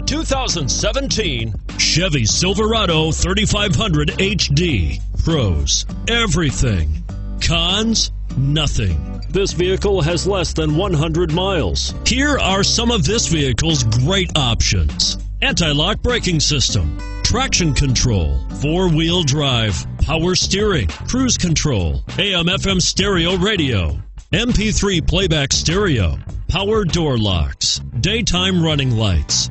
2017 Chevy Silverado 3500 HD. Pros, everything. Cons, nothing. This vehicle has less than 100 miles. Here are some of this vehicle's great options. Anti-lock braking system, traction control, four-wheel drive, power steering, cruise control, AM FM stereo radio, MP3 playback stereo, power door locks, daytime running lights.